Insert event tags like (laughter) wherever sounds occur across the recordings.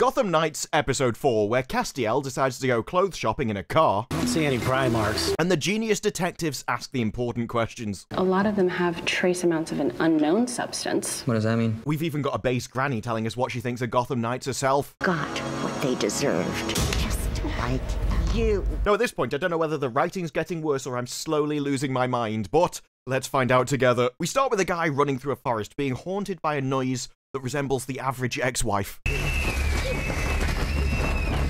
Gotham Knights Episode 4, where Castiel decides to go clothes shopping in a car, I don't see any pry marks. and the genius detectives ask the important questions. A lot of them have trace amounts of an unknown substance. What does that mean? We've even got a base granny telling us what she thinks of Gotham Knights herself. got what they deserved. Just like you. Now, at this point, I don't know whether the writing's getting worse or I'm slowly losing my mind, but let's find out together. We start with a guy running through a forest being haunted by a noise that resembles the average ex wife.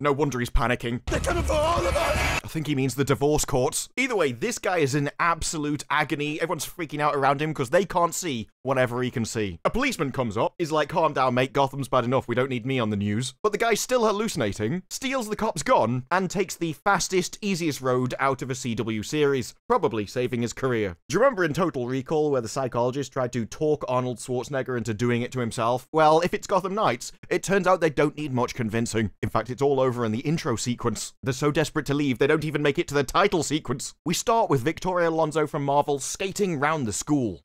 No wonder he's panicking. They're coming for all of us! Think he means the divorce courts. Either way, this guy is in absolute agony. Everyone's freaking out around him because they can't see whatever he can see. A policeman comes up, is like, calm down, mate, Gotham's bad enough, we don't need me on the news. But the guy's still hallucinating, steals the cop's gun, and takes the fastest, easiest road out of a CW series, probably saving his career. Do you remember in Total Recall where the psychologist tried to talk Arnold Schwarzenegger into doing it to himself? Well, if it's Gotham Knights, it turns out they don't need much convincing. In fact, it's all over in the intro sequence. They're so desperate to leave, they don't even make it to the title sequence. We start with Victoria Alonso from Marvel skating round the school.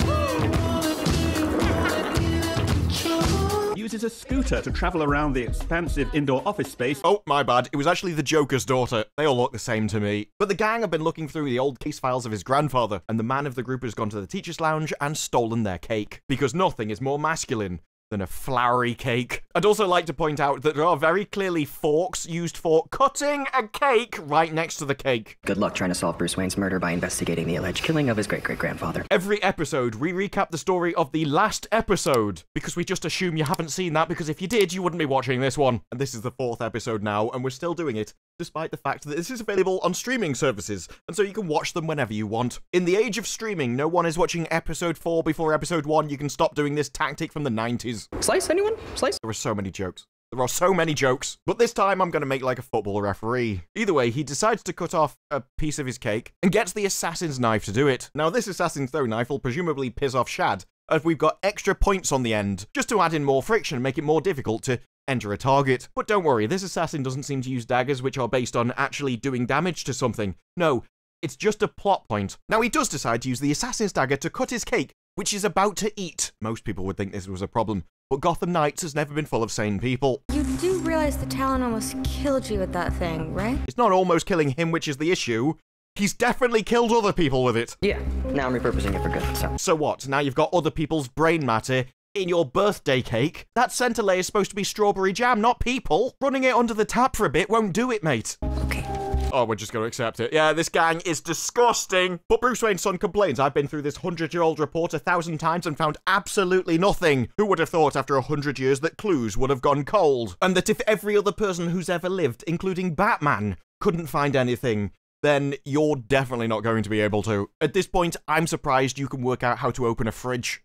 uses a scooter to travel around the expansive indoor office space. Oh, my bad. It was actually the Joker's daughter. They all look the same to me. But the gang have been looking through the old case files of his grandfather, and the man of the group has gone to the teacher's lounge and stolen their cake. Because nothing is more masculine than a flowery cake. I'd also like to point out that there are very clearly forks used for cutting a cake right next to the cake. Good luck trying to solve Bruce Wayne's murder by investigating the alleged killing of his great great grandfather. Every episode, we recap the story of the last episode because we just assume you haven't seen that because if you did, you wouldn't be watching this one. And this is the fourth episode now, and we're still doing it despite the fact that this is available on streaming services, and so you can watch them whenever you want. In the age of streaming, no one is watching episode 4 before episode 1. You can stop doing this tactic from the 90s. Slice anyone? Slice? There are so many jokes. There are so many jokes. But this time I'm going to make like a football referee. Either way, he decides to cut off a piece of his cake and gets the assassin's knife to do it. Now, this assassin's throw knife will presumably piss off Shad, as we've got extra points on the end, just to add in more friction, make it more difficult to enter a target. But don't worry, this assassin doesn't seem to use daggers which are based on actually doing damage to something. No, it's just a plot point. Now, he does decide to use the assassin's dagger to cut his cake, which is about to eat. Most people would think this was a problem, but Gotham Knights has never been full of sane people. You do realize the Talon almost killed you with that thing, right? It's not almost killing him which is the issue. He's definitely killed other people with it. Yeah. Now I'm repurposing it for good. So So what? Now you've got other people's brain matter in your birthday cake? That center layer is supposed to be strawberry jam, not people. Running it under the tap for a bit won't do it, mate. Okay. Oh, we're just going to accept it. Yeah, this gang is disgusting. But Bruce Wayne's son complains, I've been through this hundred year old report a thousand times and found absolutely nothing. Who would have thought after a hundred years that clues would have gone cold? And that if every other person who's ever lived, including Batman, couldn't find anything, then you're definitely not going to be able to. At this point, I'm surprised you can work out how to open a fridge.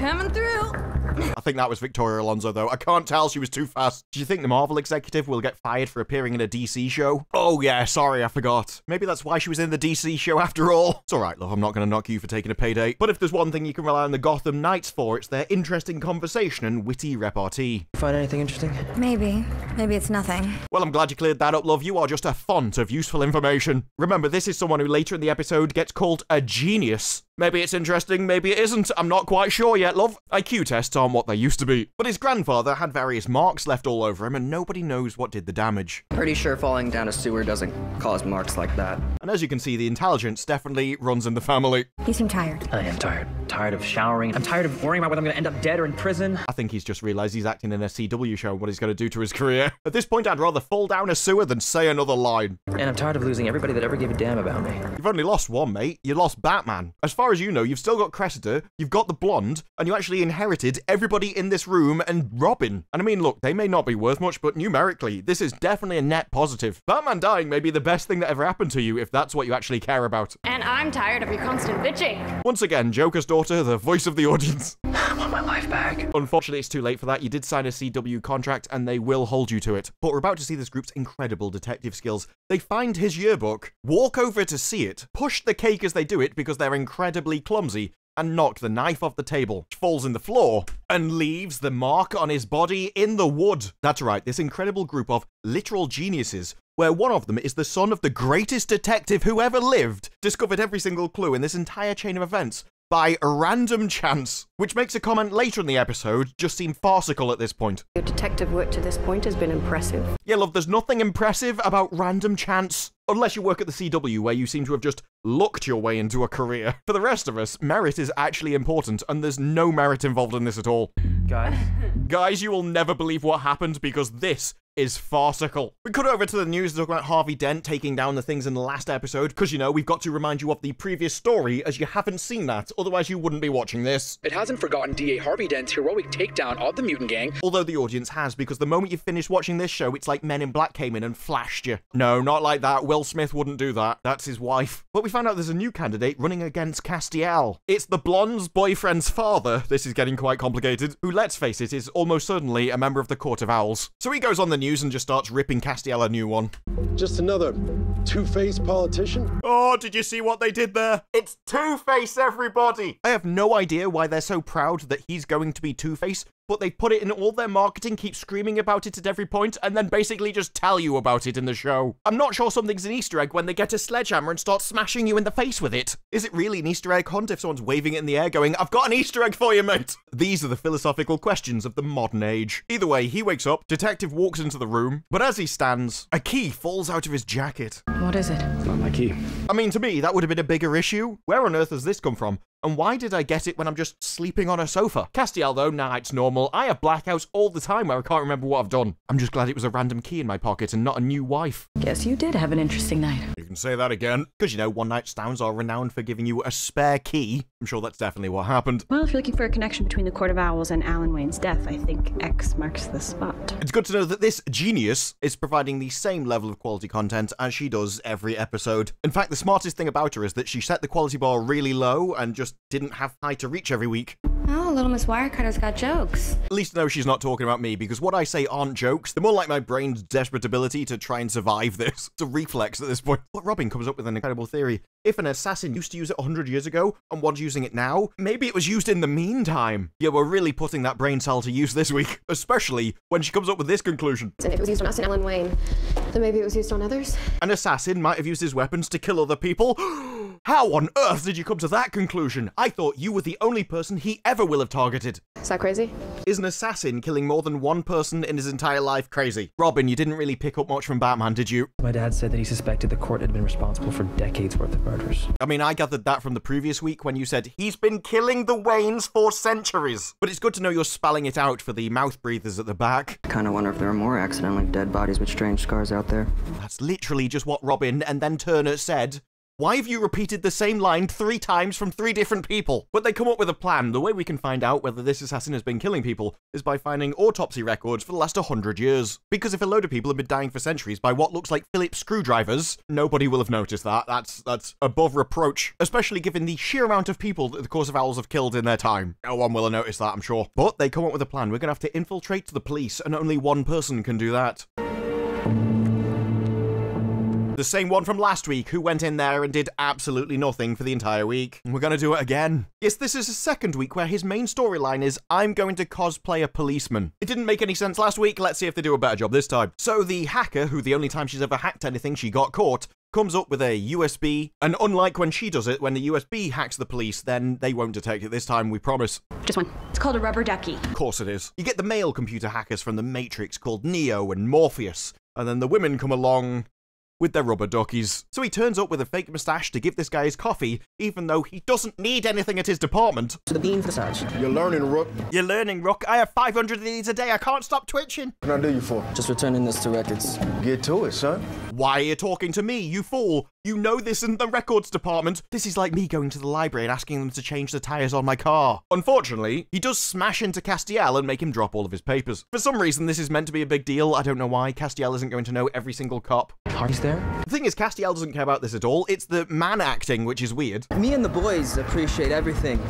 Coming through. I think that was Victoria Alonso, though. I can't tell. She was too fast. Do you think the Marvel executive will get fired for appearing in a DC show? Oh, yeah, sorry, I forgot. Maybe that's why she was in the DC show after all. It's alright, love. I'm not going to knock you for taking a payday. But if there's one thing you can rely on the Gotham Knights for, it's their interesting conversation and witty repartee. find anything interesting? Maybe. Maybe it's nothing. Well, I'm glad you cleared that up, love. You are just a font of useful information. Remember, this is someone who later in the episode gets called a genius. Maybe it's interesting, maybe it isn't. I'm not quite sure yet, love. IQ tests aren't what they used to be. But his grandfather had various marks left all over him, and nobody knows what did the damage. Pretty sure falling down a sewer doesn't cause marks like that. And as you can see, the intelligence definitely runs in the family. You seem tired. I am tired. Tired of showering. I'm tired of worrying about whether I'm going to end up dead or in prison. I think he's just realised he's acting in a CW show and what he's going to do to his career. At this point, I'd rather fall down a sewer than say another line. And I'm tired of losing everybody that ever gave a damn about me. You've only lost one, mate. You lost Batman. As far as you know, you've still got Cressida, you've got the blonde, and you actually inherited everybody in this room and Robin. And I mean, look, they may not be worth much, but numerically, this is definitely a net positive. Batman dying may be the best thing that ever happened to you if that's what you actually care about. And I'm tired of your constant bitching. Once again, Joker's daughter, the voice of the audience. (laughs) I want my life back. Unfortunately, it's too late for that. You did sign a CW contract and they will hold you to it. But we're about to see this group's incredible detective skills. They find his yearbook, walk over to see it, push the cake as they do it because they're incredibly clumsy, and knock the knife off the table, which falls in the floor, and leaves the mark on his body in the wood. That's right, this incredible group of literal geniuses where one of them is the son of the greatest detective who ever lived, discovered every single clue in this entire chain of events, by a random chance, which makes a comment later in the episode just seem farcical at this point. Your detective work to this point has been impressive. Yeah, love, there's nothing impressive about random chance. Unless you work at the CW, where you seem to have just looked your way into a career. For the rest of us, merit is actually important, and there's no merit involved in this at all. Guys, (laughs) Guys, you will never believe what happened because this is farcical. We cut over to the news to talk about Harvey Dent taking down the things in the last episode, because you know, we've got to remind you of the previous story as you haven't seen that, otherwise you wouldn't be watching this. It hasn't forgotten DA Harvey Dent's heroic takedown of the mutant gang. Although the audience has, because the moment you finish watching this show, it's like Men in Black came in and flashed you. No, not like that. Will Smith wouldn't do that. That's his wife. But we found out there's a new candidate running against Castiel. It's the blonde's boyfriend's father. This is getting quite complicated. Who, let's face it, is almost certainly a member of the Court of Owls. So he goes on the news and just starts ripping Castiel a new one. Just another two-faced politician? Oh, did you see what they did there? It's Two Face, everybody! I have no idea why they're so proud that he's going to be Two Face, but they put it in all their marketing, keep screaming about it at every point, and then basically just tell you about it in the show. I'm not sure something's an Easter egg when they get a sledgehammer and start smashing you in the face with it. Is it really an Easter egg hunt if someone's waving it in the air going, I've got an Easter egg for you, mate? These are the philosophical questions of the modern age. Either way, he wakes up, detective walks into the room, but as he stands, a key falls out of his jacket. What is it? Not my key. I mean, to me, that would have been a bigger issue. Where on earth has this come from? And why did I get it when I'm just sleeping on a sofa? Castiel, though, nah, it's normal. I have blackouts all the time where I can't remember what I've done. I'm just glad it was a random key in my pocket and not a new wife. Guess you did have an interesting night. You can say that again. Because, you know, one night stands are renowned for giving you a spare key. I'm sure that's definitely what happened. Well, if you're looking for a connection between the Court of Owls and Alan Wayne's death, I think X marks the spot. It's good to know that this genius is providing the same level of quality content as she does every episode. In fact, the smartest thing about her is that she set the quality bar really low and just didn't have high to reach every week. Oh, Little Miss Wirecutter's got jokes. At least I know she's not talking about me because what I say aren't jokes. They're more like my brain's desperate ability to try and survive this. (laughs) It's a reflex at this point. But Robin comes up with an incredible theory. If an assassin used to use it 100 years ago and one's using it now, maybe it was used in the meantime. Yeah, we're really putting that brain cell to use this week, (laughs) especially when she comes up with this conclusion. And if it was used on us and Alan Wayne, then maybe it was used on others. An assassin might have used his weapons to kill other people. (gasps) How on earth did you come to that conclusion? I thought you were the only person he ever will have targeted. Is that crazy? Is an assassin killing more than one person in his entire life crazy? Robin, you didn't really pick up much from Batman, did you? my dad said that he suspected the court had been responsible for decades worth of murders. I mean, I gathered that from the previous week when you said he's been killing the Waynes for centuries. But it's good to know you're spelling it out for the mouth breathers at the back. I kind of wonder if there are more accidentally dead bodies with strange scars out there. That's literally just what Robin and then Turner said. Why have you repeated the same line three times from three different people? But they come up with a plan. The way we can find out whether this assassin has been killing people is by finding autopsy records for the last 100 years. Because if a load of people have been dying for centuries by what looks like Phillips screwdrivers, nobody will have noticed that. That's that's above reproach, especially given the sheer amount of people that the Court of Owls have killed in their time. No one will have noticed that, I'm sure. But they come up with a plan. We're going to have to infiltrate the police, and only one person can do that. The same one from last week who went in there and did absolutely nothing for the entire week. And we're going to do it again. Yes, this is a second week where his main storyline is I'm going to cosplay a policeman. It didn't make any sense last week. Let's see if they do a better job this time. So the hacker, who the only time she's ever hacked anything she got caught, comes up with a USB, and unlike when she does it, when the USB hacks the police, then they won't detect it this time, we promise. Just one. It's called a rubber ducky. Of course it is. You get the male computer hackers from the Matrix called Neo and Morpheus, and then the women come along with their rubber duckies. So he turns up with a fake moustache to give this guy his coffee, even though he doesn't need anything at his department. To the bean massage. You're learning, Rook. You're learning, Rook. I have 500 of these a day. I can't stop twitching. What can I do you for? Just returning this to records. Get to it, son. Why are you talking to me, you fool? You know this isn't the records department. This is like me going to the library and asking them to change the tyres on my car. Unfortunately, he does smash into Castiel and make him drop all of his papers. For some reason, this is meant to be a big deal. I don't know why. Castiel isn't going to know every single cop. Harvey's there? The thing is, Castiel doesn't care about this at all. It's the man acting, which is weird. Me and the boys appreciate everything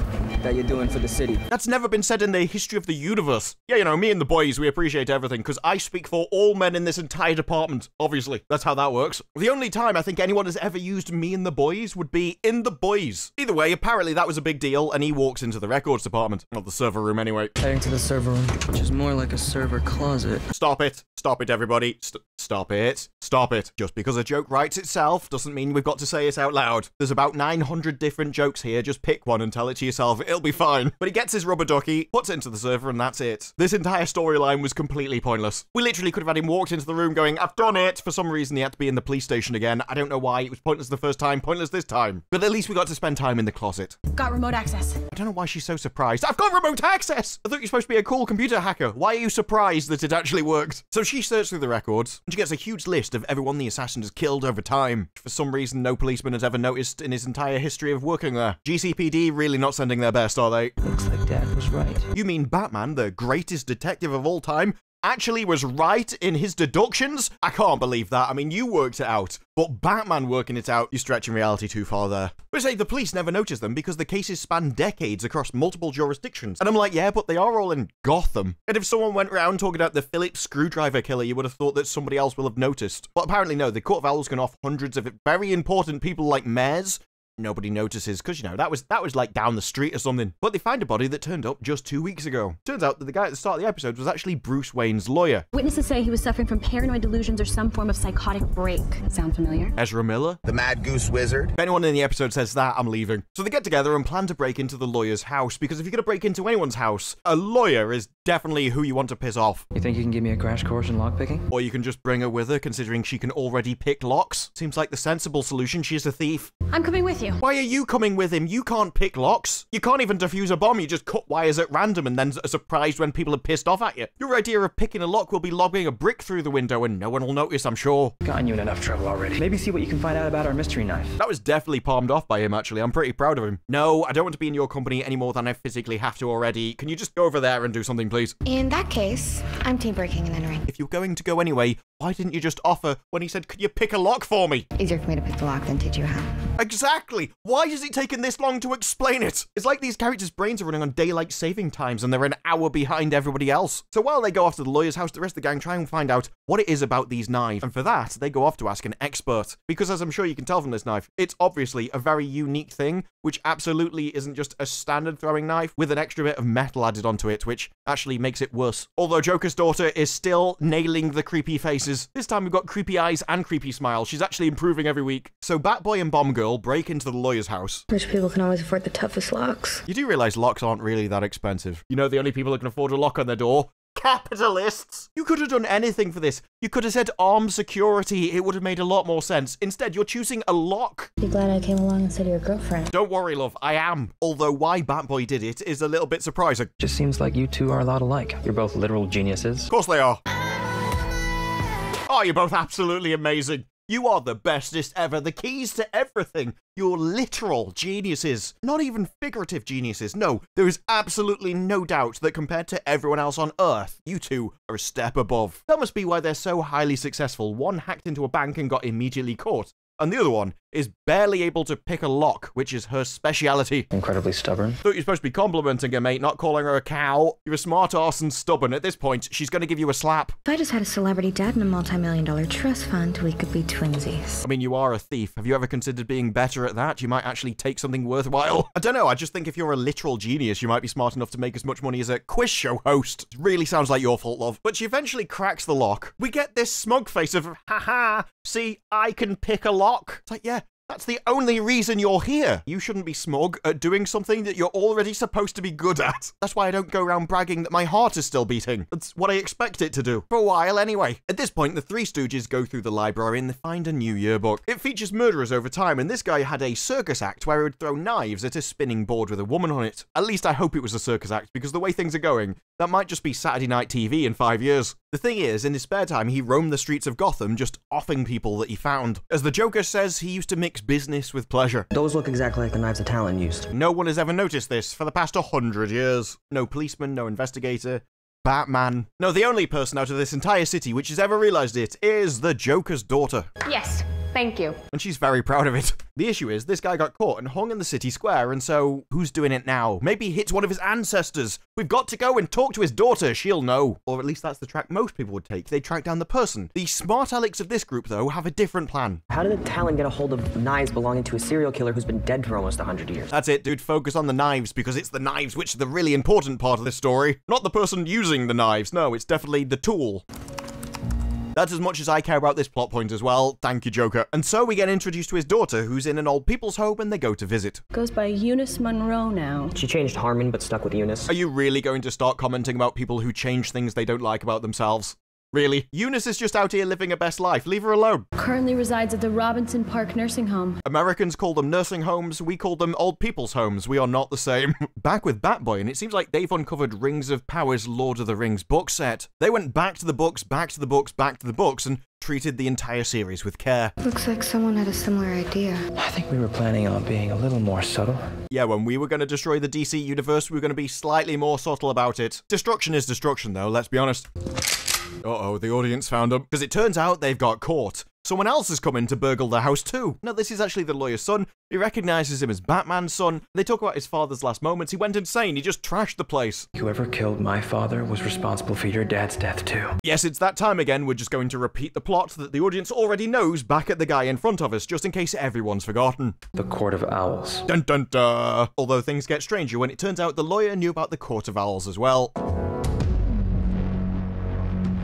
that you're doing for the city. That's never been said in the history of the universe. Yeah, you know, me and the boys, we appreciate everything because I speak for all men in this entire department, obviously. That's how that works. The only time I think anyone has ever used me and the boys would be in the boys. Either way, apparently that was a big deal, and he walks into the records department. Not the server room anyway. Heading to the server room. Which is more like a server closet. Stop it. Stop it, everybody. St- Stop it. Stop it. Just because a joke writes itself doesn't mean we've got to say it out loud. There's about 900 different jokes here. Just pick one and tell it to yourself. It'll be fine. But he gets his rubber ducky, puts it into the server, and that's it. This entire storyline was completely pointless. We literally could have had him walked into the room going, I've done it. For some reason, he had to be in the police station again. I don't know why. It was pointless the first time, pointless this time. But at least we got to spend time in the closet. Got remote access. I don't know why she's so surprised. I've got remote access! I thought you're supposed to be a cool computer hacker. Why are you surprised that it actually worked? So she searched through the records, and she gets a huge list of everyone the assassin has killed over time. For some reason, no policeman has ever noticed in his entire history of working there. GCPD really not sending their best, are they? Looks like Dad was right. You mean Batman, the greatest detective of all time, actually was right in his deductions? I can't believe that. I mean, you worked it out. But Batman working it out, you're stretching reality too far there. But say the police never noticed them because the cases span decades across multiple jurisdictions. And I'm like, yeah, but they are all in Gotham. And if someone went around talking about the Phillips screwdriver killer, you would have thought that somebody else will have noticed. But apparently no, the Court of Owls gone off hundreds of very important people like mayors nobody notices because you know that was that was like down the street or something. But they find a body that turned up just two weeks ago. Turns out that the guy at the start of the episode was actually Bruce Wayne's lawyer. Witnesses say he was suffering from paranoid delusions or some form of psychotic break. Sound familiar? Ezra Miller, the Mad Goose Wizard. If anyone in the episode says that, I'm leaving. So they get together and plan to break into the lawyer's house because if you're gonna break into anyone's house, a lawyer is definitely who you want to piss off. You think you can give me a crash course in lockpicking? Or you can just bring her with her, considering she can already pick locks. Seems like the sensible solution. She's a thief. I'm coming with you. Why are you coming with him? You can't pick locks. You can't even defuse a bomb. You just cut wires at random and then are surprised when people are pissed off at you. Your idea of picking a lock will be lobbing a brick through the window and no one will notice, I'm sure. Gotten you in enough trouble already. Maybe see what you can find out about our mystery knife. That was definitely palmed off by him, actually. I'm pretty proud of him. No, I don't want to be in your company any more than I physically have to already. Can you just go over there and do something, please? In that case, I'm team breaking and entering. If you're going to go anyway, why didn't you just offer when he said, could you pick a lock for me? Easier for me to pick the lock than teach you how. Exactly. Why has it taken this long to explain it? It's like these characters' brains are running on daylight saving times and they're an hour behind everybody else. So while they go off to the lawyer's house, the rest of the gang try and find out what it is about these knives. And for that, they go off to ask an expert. Because as I'm sure you can tell from this knife, it's obviously a very unique thing, which absolutely isn't just a standard throwing knife with an extra bit of metal added onto it, which actually makes it worse. Although Joker's daughter is still nailing the creepy faces. This time we've got creepy eyes and creepy smile. She's actually improving every week. So Batboy and Bomb Girl break into the lawyer's house. Rich people can always afford the toughest locks. You do realize locks aren't really that expensive. You know the only people that can afford a lock on their door? Capitalists! You could have done anything for this. You could have said armed security. It would have made a lot more sense. Instead, you're choosing a lock. Be glad I came along instead of your girlfriend. Don't worry, love. I am. Although why Batboy did it is a little bit surprising. Just seems like you two are a lot alike. You're both literal geniuses. Of course they are. Oh, you're both absolutely amazing. You are the bestest ever, the keys to everything. You're literal geniuses, not even figurative geniuses. No, there is absolutely no doubt that compared to everyone else on Earth, you two are a step above. That must be why they're so highly successful. One hacked into a bank and got immediately caught, and the other one is barely able to pick a lock, which is her speciality. Incredibly stubborn. Thought you're supposed to be complimenting her, mate, not calling her a cow. You're a smart ass and stubborn. At this point, she's going to give you a slap. If I just had a celebrity dad and a multi-million dollar trust fund, we could be twinsies. I mean, you are a thief. Have you ever considered being better at that? You might actually take something worthwhile. I don't know. I just think if you're a literal genius, you might be smart enough to make as much money as a quiz show host. It really sounds like your fault, love. But she eventually cracks the lock. We get this smug face of, haha, see, I can pick a lock. It's like, yeah, that's the only reason you're here. You shouldn't be smug at doing something that you're already supposed to be good at. That's why I don't go around bragging that my heart is still beating. That's what I expect it to do. For a while, anyway. At this point, the Three Stooges go through the library and they find a new yearbook. It features murderers over time, and this guy had a circus act where he would throw knives at a spinning board with a woman on it. At least I hope it was a circus act, because the way things are going, that might just be Saturday night TV in five years. The thing is, in his spare time, he roamed the streets of Gotham just offing people that he found. As the Joker says, he used to mix business with pleasure. Those look exactly like the knives that Talon used. No one has ever noticed this for the past a hundred years. No policeman, no investigator. Batman. No, the only person out of this entire city which has ever realized it is the Joker's daughter. Yes, thank you. And she's very proud of it. The issue is, this guy got caught and hung in the city square, and so who's doing it now? Maybe it's one of his ancestors. We've got to go and talk to his daughter, she'll know. Or at least that's the track most people would take. They track down the person. The smart Alex of this group, though, have a different plan. How did the Talon get a hold of knives belonging to a serial killer who's been dead for almost 100 years? That's it, dude. Focus on the knives, because it's the knives which are the really important part of this story. Not the person using the knives. No, it's definitely the tool. That's as much as I care about this plot point as well. Thank you, Joker. And so we get introduced to his daughter, who's in an old people's home, and they go to visit. Goes by Eunice Monroe now. She changed Harmon but stuck with Eunice. Are you really going to start commenting about people who change things they don't like about themselves? Really? Eunice is just out here living her best life. Leave her alone. Currently resides at the Robinson Park Nursing Home. Americans call them nursing homes, we call them old people's homes. We are not the same. (laughs) back with Batboy, and it seems like they've uncovered Rings of Power's Lord of the Rings book set. They went back to the books, back to the books, back to the books, and treated the entire series with care. Looks like someone had a similar idea. I think we were planning on being a little more subtle. Yeah, when we were going to destroy the DC universe, we were going to be slightly more subtle about it. Destruction is destruction, though, let's be honest. Uh-oh, the audience found them. Because it turns out they've got caught. Someone else has come in to burgle the house too. No, this is actually the lawyer's son. He recognizes him as Batman's son. They talk about his father's last moments. He went insane. He just trashed the place. Whoever killed my father was responsible for your dad's death too. Yes, it's that time again. We're just going to repeat the plot that the audience already knows back at the guy in front of us, just in case everyone's forgotten. The Court of Owls. Dun dun dun. Although things get stranger when it turns out the lawyer knew about the Court of Owls as well.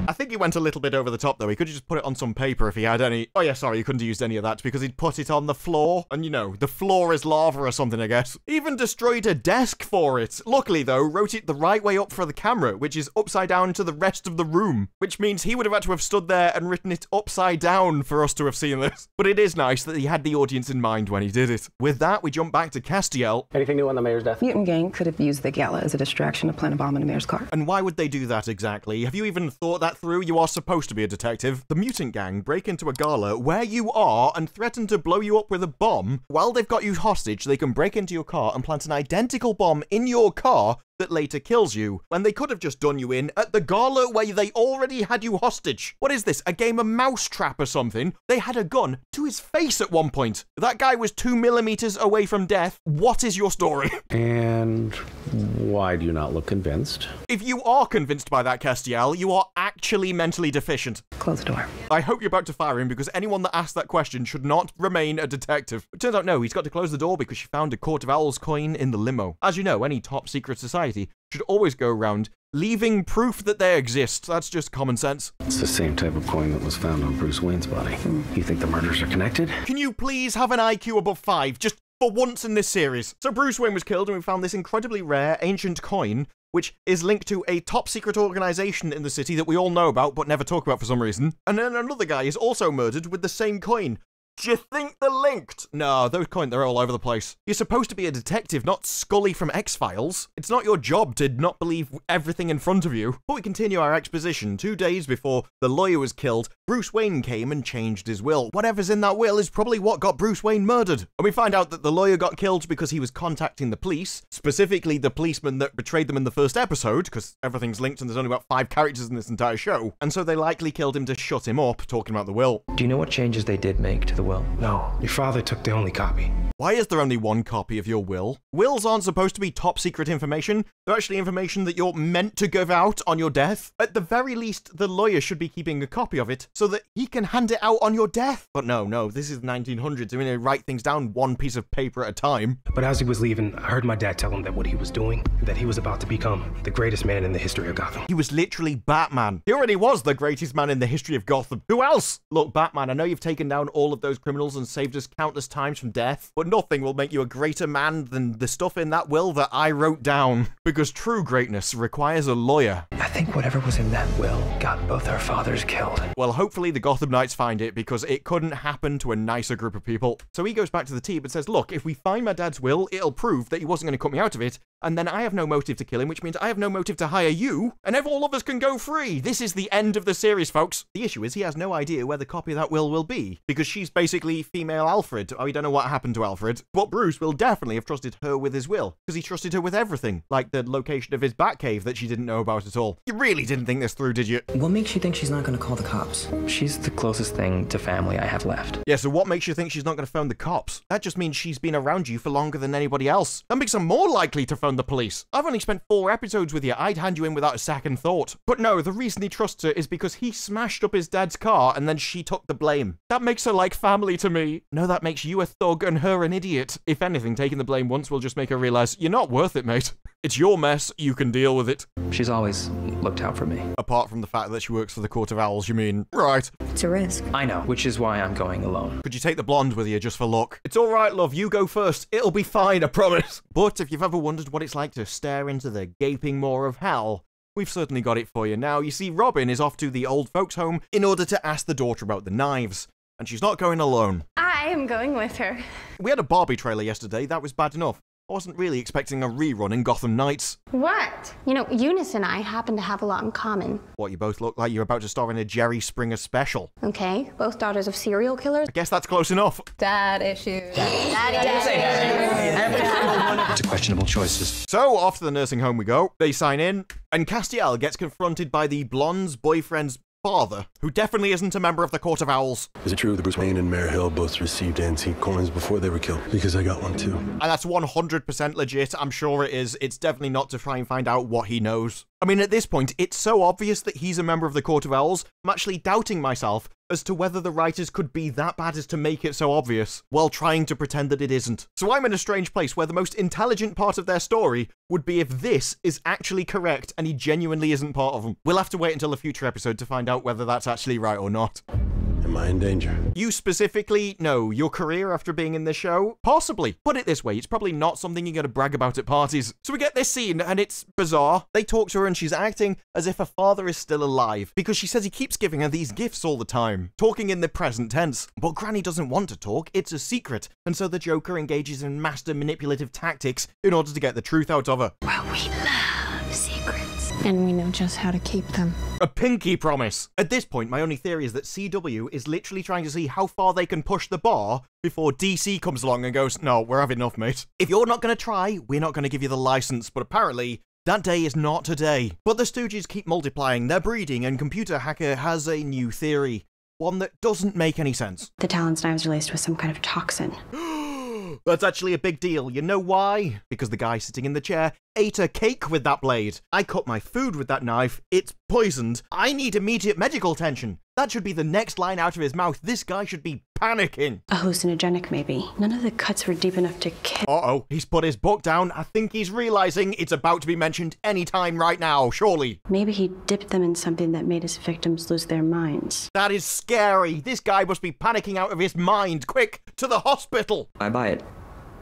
I think he went a little bit over the top though. He could have just put it on some paper if he had any. Oh yeah, sorry, he couldn't have used any of that because he'd put it on the floor. And you know, the floor is lava or something, I guess. Even destroyed a desk for it. Luckily though, wrote it the right way up for the camera, which is upside down to the rest of the room. Which means he would have had to have stood there and written it upside down for us to have seen this. (laughs) But it is nice that he had the audience in mind when he did it. With that, we jump back to Castiel. Anything new on the mayor's death? Mutant Gang could have used the gala as a distraction to plant a bomb in the mayor's car. And why would they do that exactly? Have you even thought that through? You are supposed to be a detective. The mutant gang break into a gala where you are and threaten to blow you up with a bomb. While they've got you hostage, they can break into your car and plant an identical bomb in your car that later kills you, when they could have just done you in at the gala where they already had you hostage. What is this? A game of mousetrap or something? They had a gun to his face at one point. That guy was two millimeters away from death. What is your story? (laughs) And why do you not look convinced? If you are convinced by that, Castiel, you are actually mentally deficient. Close the door. I hope you're about to fire him because anyone that asked that question should not remain a detective. It turns out no, he's got to close the door because she found a Court of Owls coin in the limo. As you know, any top secret society should always go around leaving proof that they exist. That's just common sense. It's the same type of coin that was found on Bruce Wayne's body. You think the murders are connected? Can you please have an IQ above five? Just for once in this series. So Bruce Wayne was killed and we found this incredibly rare ancient coin which is linked to a top secret organization in the city that we all know about but never talk about for some reason. And then another guy is also murdered with the same coin. Do you think they're linked? No, those coins, they're all over the place. You're supposed to be a detective, not Scully from X-Files. It's not your job to not believe everything in front of you. But we continue our exposition. Two days before the lawyer was killed, Bruce Wayne came and changed his will. Whatever's in that will is probably what got Bruce Wayne murdered. And we find out that the lawyer got killed because he was contacting the police, specifically the policeman that betrayed them in the first episode, because everything's linked and there's only about five characters in this entire show. And so they likely killed him to shut him up, talking about the will. Do you know what changes they did make to the will? No, your father took the only copy. Why is there only one copy of your will? Wills aren't supposed to be top secret information. They're actually information that you're meant to give out on your death. At the very least, the lawyer should be keeping a copy of it so that he can hand it out on your death. But no, no, this is the 1900s. I mean, they write things down one piece of paper at a time. But as he was leaving, I heard my dad tell him that what he was doing, that he was about to become the greatest man in the history of Gotham. He was literally Batman. He already was the greatest man in the history of Gotham. Who else? Look, Batman, I know you've taken down all of those criminals and saved us countless times from death, but nothing will make you a greater man than the stuff in that will that I wrote down. Because true greatness requires a lawyer. I think whatever was in that will got both our fathers killed. Well, hopefully the Gotham Knights find it because it couldn't happen to a nicer group of people. So he goes back to the team and says, Look, if we find my dad's will, it'll prove that he wasn't going to cut me out of it, and then I have no motive to kill him, which means I have no motive to hire you, and all of us can go free. This is the end of the series, folks. The issue is he has no idea where the copy of that will will be, because she's basically female Alfred. Oh, we don't know what happened to Alfred. But Bruce will definitely have trusted her with his will, because he trusted her with everything, like the location of his Batcave that she didn't know about at all. You really didn't think this through, did you? What makes you think she's not going to call the cops? She's the closest thing to family I have left. Yeah, so what makes you think she's not going to phone the cops? That just means she's been around you for longer than anybody else. That makes her more likely to phone the police. I've only spent four episodes with you. I'd hand you in without a second thought. But no, the reason he trusts her is because he smashed up his dad's car and then she took the blame. That makes her like family to me. No, that makes you a thug and her an idiot. If anything, taking the blame once will just make her realize you're not worth it, mate. It's your mess, you can deal with it. She's always looked out for me. Apart from the fact that she works for the Court of Owls, you mean? Right. It's a risk. I know, which is why I'm going alone. Could you take the blonde with you just for luck? It's alright, love, you go first. It'll be fine, I promise. (laughs) But if you've ever wondered what it's like to stare into the gaping maw of hell, We've certainly got it for you now. You see, Robin is off to the old folks' home in order to ask the daughter about the knives. And she's not going alone. I am going with her. We had a Barbie trailer yesterday, that was bad enough. I wasn't really expecting a rerun in Gotham Knights. What? You know, Eunice and I happen to have a lot in common. What, you both look like you're about to star in a Jerry Springer special. Okay, both daughters of serial killers. I guess that's close enough. Dad issues. Daddy It's a questionable choices. So, off to the nursing home we go. They sign in, and Castiel gets confronted by the blonde's boyfriend's father, who definitely isn't a member of the Court of Owls. Is it true that Bruce Wayne and Mayor Hill both received antique coins before they were killed? Because I got one too. And that's 100% legit. I'm sure it is. It's definitely not to try and find out what he knows. I mean, at this point, it's so obvious that he's a member of the Court of Owls, I'm actually doubting myself as to whether the writers could be that bad as to make it so obvious, while trying to pretend that it isn't. So I'm in a strange place where the most intelligent part of their story would be if this is actually correct and he genuinely isn't part of them. We'll have to wait until a future episode to find out whether that's actually right or not. Am I in danger? You specifically? No. Your career after being in this show? Possibly. Put it this way, it's probably not something you're going to brag about at parties. So we get this scene, and it's bizarre. They talk to her, and she's acting as if her father is still alive, because she says he keeps giving her these gifts all the time, talking in the present tense. But Granny doesn't want to talk, it's a secret, and so the Joker engages in master manipulative tactics in order to get the truth out of her. Well, we love secrets. And we know just how to keep them. A pinky promise. At this point, my only theory is that CW is literally trying to see how far they can push the bar before DC comes along and goes, no, we're having enough, mate. If you're not going to try, we're not going to give you the license. But apparently, that day is not today. But the Stooges keep multiplying, they're breeding, and Computer Hacker has a new theory. One that doesn't make any sense. The Talon's knives released with some kind of toxin. (gasps) That's actually a big deal. You know why? Because the guy sitting in the chair ate a cake with that blade. I cut my food with that knife. It's poisoned. I need immediate medical attention. That should be the next line out of his mouth. This guy should be panicking. A hallucinogenic, maybe. None of the cuts were deep enough to kill. Uh oh, he's put his book down. I think he's realizing it's about to be mentioned anytime right now, surely. Maybe he dipped them in something that made his victims lose their minds. That is scary. This guy must be panicking out of his mind. Quick, to the hospital. I buy it.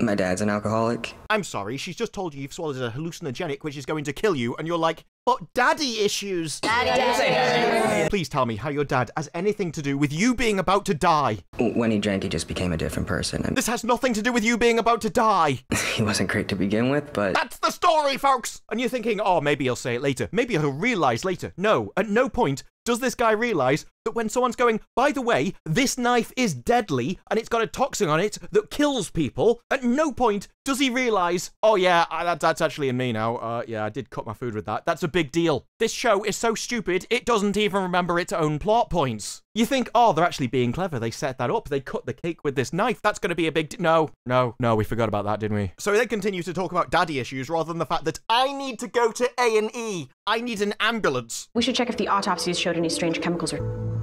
My dad's an alcoholic. I'm sorry, she's just told you you've swallowed a hallucinogenic which is going to kill you, and you're like, but daddy issues. Daddy. Issues! Please tell me how your dad has anything to do with you being about to die. When he drank, he just became a different person. And This has nothing to do with you being about to die. (laughs) he wasn't great to begin with, but That's the story, folks! And you're thinking, oh, maybe he'll say it later. Maybe he'll realize later. No, at no point does this guy realize that when someone's going, by the way, this knife is deadly and it's got a toxin on it that kills people, at no point does he realize, oh yeah, that, that's actually in me now. Uh, yeah, I did cut my food with that. That's a big deal. This show is so stupid, it doesn't even remember its own plot points. You think, oh, they're actually being clever. They set that up. They cut the cake with this knife. That's going to be a big. D-. No, no, no. We forgot about that, didn't we? So they continue to talk about daddy issues rather than the fact that I need to go to A and E. I need an ambulance. We should check if the autopsies showed any strange chemicals or.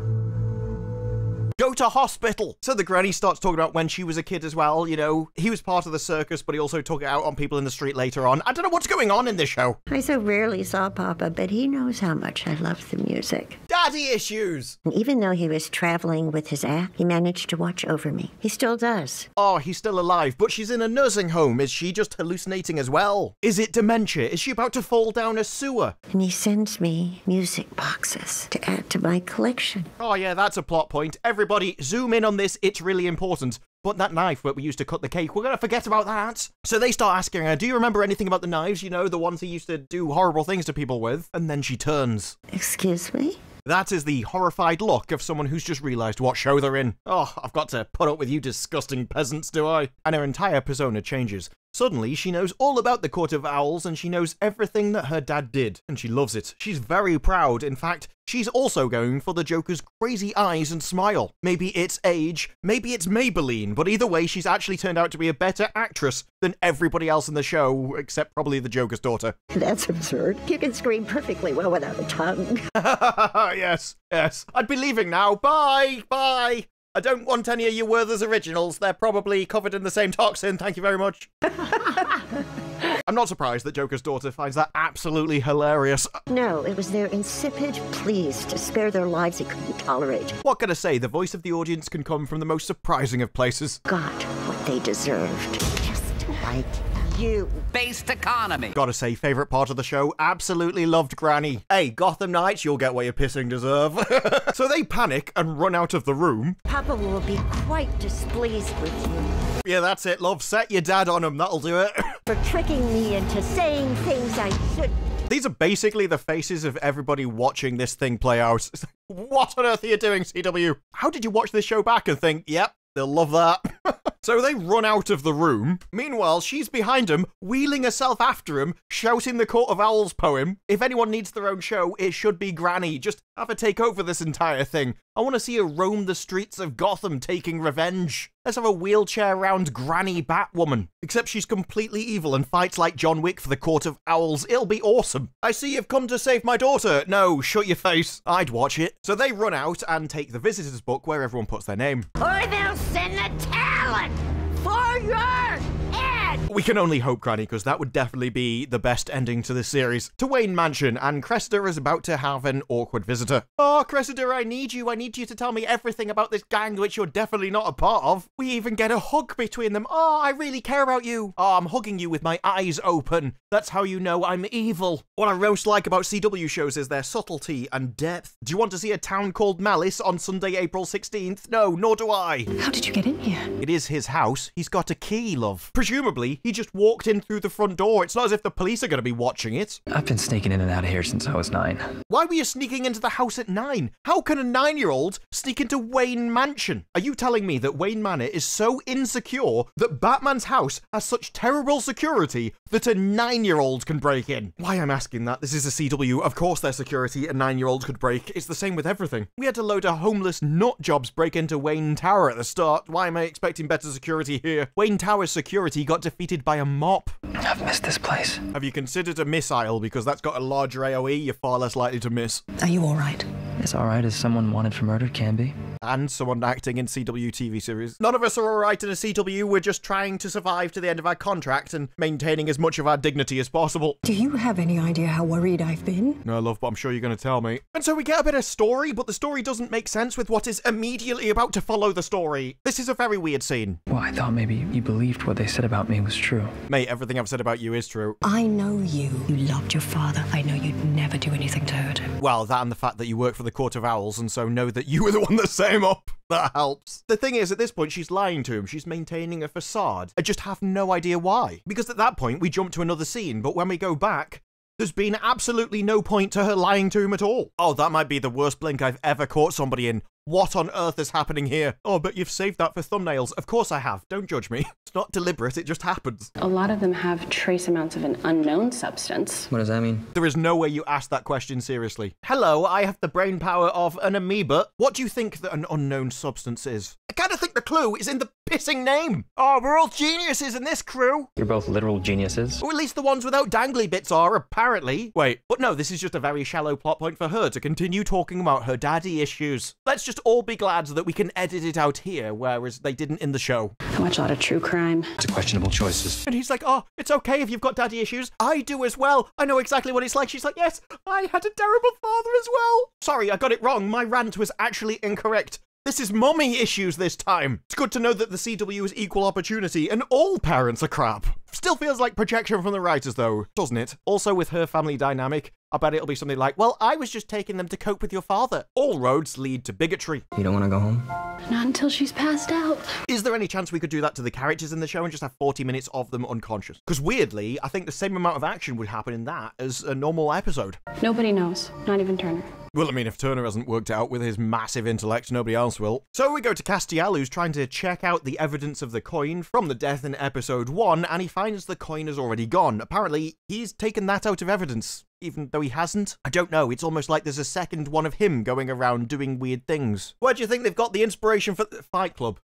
Go to hospital. So the granny starts talking about when she was a kid as well. You know, he was part of the circus, but he also took it out on people in the street later on. I don't know what's going on in this show. I so rarely saw Papa, but he knows how much I love the music. Daddy issues. And even though he was traveling with his act, he managed to watch over me. He still does. Oh, he's still alive, but she's in a nursing home. Is she just hallucinating as well? Is it dementia? Is she about to fall down a sewer? And he sends me music boxes to add to my collection. Oh, yeah, that's a plot point. Everybody, zoom in on this. It's really important. But that knife that we used to cut the cake, we're going to forget about that. So they start asking her, Do you remember anything about the knives? You know, the ones he used to do horrible things to people with? And then she turns. Excuse me? That is the horrified look of someone who's just realised what show they're in. Oh, I've got to put up with you disgusting peasants, do I? And her entire persona changes. Suddenly, she knows all about the Court of Owls and she knows everything that her dad did. And she loves it. She's very proud. In fact, she's also going for the Joker's crazy eyes and smile. Maybe it's age, maybe it's Maybelline, but either way, she's actually turned out to be a better actress than everybody else in the show, except probably the Joker's daughter. (laughs) That's absurd. You can scream perfectly well without a tongue. (laughs) yes, yes. I'd be leaving now. Bye, bye. I don't want any of your Werther's originals. They're probably covered in the same toxin. Thank you very much. (laughs) I'm I'm not surprised that Joker's daughter finds that absolutely hilarious. No, it was their insipid pleas to spare their lives he couldn't tolerate. What can I say? The voice of the audience can come from the most surprising of places. Got what they deserved. Just like you. Based economy. Gotta say, favourite part of the show, absolutely loved Granny. Hey, Gotham Knights, you'll get what your pissing deserve. (laughs) so they panic and run out of the room. Papa will be quite displeased with you. Yeah, that's it, love. Set your dad on him, that'll do it. (coughs) For tricking me into saying things I shouldn't. These are basically the faces of everybody watching this thing play out. (laughs) what on earth are you doing, CW? How did you watch this show back and think, yep, they'll love that? (laughs) so they run out of the room. Meanwhile, she's behind him, wheeling herself after him, shouting the Court of Owls poem. If anyone needs their own show, it should be Granny. Just have her take over this entire thing. I want to see her roam the streets of Gotham taking revenge. Let's have a wheelchair round Granny Batwoman. Except she's completely evil and fights like John Wick for the Court of Owls. It'll be awesome. I see you've come to save my daughter. No, shut your face. I'd watch it. So they run out and take the visitor's book where everyone puts their name. Or they'll send the Talon for your. We can only hope, Granny, because that would definitely be the best ending to this series. To Wayne Mansion, and Cressida is about to have an awkward visitor. Oh, Cressida, I need you. I need you to tell me everything about this gang which you're definitely not a part of. We even get a hug between them. Oh, I really care about you. Oh, I'm hugging you with my eyes open. That's how you know I'm evil. What I most like about CW shows is their subtlety and depth. Do you want to see a town called Malice on Sunday, April 16th? No, nor do I. How did you get in here? It is his house. He's got a key, love. Presumably, he just walked in through the front door. It's not as if the police are going to be watching it. I've been sneaking in and out of here since I was nine. Why were you sneaking into the house at nine? How can a nine year old sneak into Wayne Mansion? Are you telling me that Wayne Manor is so insecure that Batman's house has such terrible security that a nine year old can break in? Why I'm asking that? This is a CW. Of course, their security a nine year old could break. It's the same with everything. We had to load a homeless nut jobs break into Wayne Tower at the start. Why am I expecting better security here? Wayne Tower's security got defeated by a mop. I've missed this place. Have you considered a missile? Because that's got a larger AoE, you're far less likely to miss. Are you alright? As alright as someone wanted for murder can be. And someone acting in CW TV series. None of us are alright in a CW, we're just trying to survive to the end of our contract and maintaining as much of our dignity as possible. Do you have any idea how worried I've been? No, love, but I'm sure you're going to tell me. And so we get a bit of story, but the story doesn't make sense with what is immediately about to follow the story. This is a very weird scene. Well, I thought maybe you believed what they said about me was true. Mate, everything I've said about you is true. I know you. You loved your father. I know you'd never do anything to hurt him. Well, that and the fact that you work for the Court of Owls, and so know that you were the one that set him up. That helps. The thing is, at this point, she's lying to him. She's maintaining a facade. I just have no idea why. Because at that point, we jump to another scene, but when we go back, there's been absolutely no point to her lying to him at all. Oh, that might be the worst blink I've ever caught somebody in. What on earth is happening here? Oh, but you've saved that for thumbnails. Of course I have. Don't judge me. (laughs) It's not deliberate, it just happens. A lot of them have trace amounts of an unknown substance. What does that mean? There is no way you ask that question seriously. Hello, I have the brain power of an amoeba. What do you think that an unknown substance is? I kind of think the clue is in the pissing name. Oh, we're all geniuses in this crew. You're both literal geniuses. Or at least the ones without dangly bits are, apparently. Wait, but no, this is just a very shallow plot point for her to continue talking about her daddy issues. Let's just all be glad that we can edit it out here, whereas they didn't in the show. I watch a lot of true crime. It's questionable choices. And he's like, oh, it's okay if you've got daddy issues. I do as well. I know exactly what it's like. She's like, yes, I had a terrible father as well. Sorry, I got it wrong. My rant was actually incorrect. This is mommy issues this time. It's good to know that the CW is equal opportunity and all parents are crap. Still feels like projection from the writers though, doesn't it? Also with her family dynamic, I bet it'll be something like, well, I was just taking them to cope with your father. All roads lead to bigotry. You don't want to go home? Not until she's passed out. Is there any chance we could do that to the characters in the show and just have 40 minutes of them unconscious? Because weirdly, I think the same amount of action would happen in that as a normal episode. Nobody knows, not even Turner. Well, I mean, if Turner hasn't worked out with his massive intellect, nobody else will. So we go to Castiel, who's trying to check out the evidence of the coin from the death in episode 1, and he finds the coin has already gone. Apparently, he's taken that out of evidence even though he hasn't? I don't know. It's almost like there's a second one of him going around doing weird things. Where do you think they've got the inspiration for the Fight Club?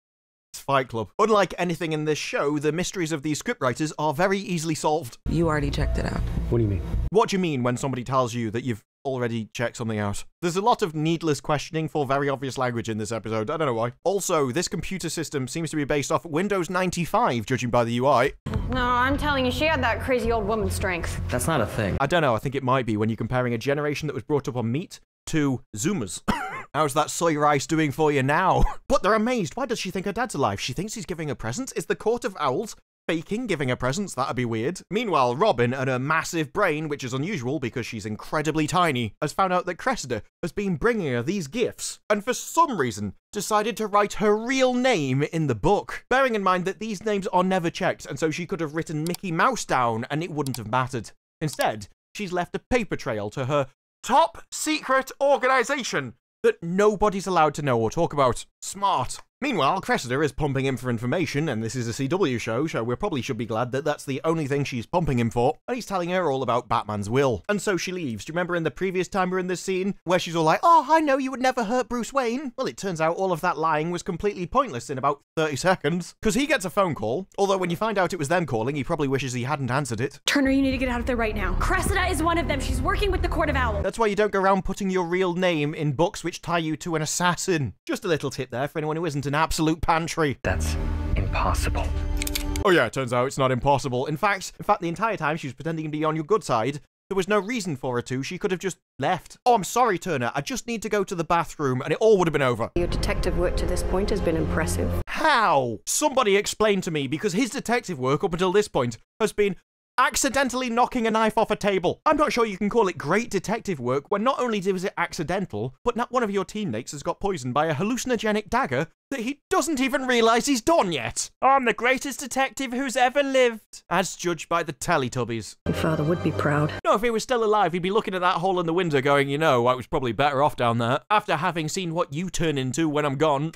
It's Fight Club. Unlike anything in this show, the mysteries of these scriptwriters are very easily solved. You already checked it out. What do you mean? What do you mean when somebody tells you that you've already checked something out? There's a lot of needless questioning for very obvious language in this episode. I don't know why. Also, this computer system seems to be based off Windows 95, judging by the UI. No, I'm telling you, she had that crazy old woman strength. That's not a thing. I don't know, I think it might be when you're comparing a generation that was brought up on meat to Zoomers. (coughs) How's that soy rice doing for you now? (laughs) But they're amazed. Why does she think her dad's alive? She thinks he's giving her presents? Is the Court of Owls faking giving her presents? That'd be weird. Meanwhile, Robin and her massive brain, which is unusual because she's incredibly tiny, has found out that Cressida has been bringing her these gifts, and for some reason decided to write her real name in the book. Bearing in mind that these names are never checked, and so she could have written Mickey Mouse down and it wouldn't have mattered. Instead, she's left a paper trail to her top secret organization that nobody's allowed to know or talk about. Smart. Meanwhile, Cressida is pumping him for information, and this is a CW show, so we probably should be glad that that's the only thing she's pumping him for. And he's telling her all about Batman's will. And so she leaves. Do you remember in the previous time we're in this scene where she's all like, Oh, I know you would never hurt Bruce Wayne? Well, it turns out all of that lying was completely pointless in about 30 seconds. Because he gets a phone call, although when you find out it was them calling, he probably wishes he hadn't answered it. Turner, you need to get out of there right now. Cressida is one of them. She's working with the Court of Owls. That's why you don't go around putting your real name in books which tie you to an assassin. Just a little tip there for anyone who isn't an absolute pantry. That's impossible. Oh yeah, it turns out it's not impossible. In fact, in fact, the entire time she was pretending to be on your good side, there was no reason for her to. She could have just left. Oh, I'm sorry, Turner. I just need to go to the bathroom, and it all would have been over. Your detective work to this point has been impressive. How? Somebody explain to me, because his detective work up until this point has been accidentally knocking a knife off a table. I'm not sure you can call it great detective work when not only was it accidental, but not one of your teammates has got poisoned by a hallucinogenic dagger that he doesn't even realize he's done yet. I'm the greatest detective who's ever lived, as judged by the Teletubbies. Your father would be proud. No, if he was still alive, he'd be looking at that hole in the window going, you know, I was probably better off down there, after having seen what you turn into when I'm gone.